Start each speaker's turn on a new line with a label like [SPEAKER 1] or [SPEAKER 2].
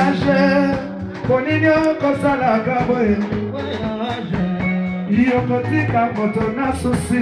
[SPEAKER 1] voyage ponini okosalaka boye yokotika moto na susi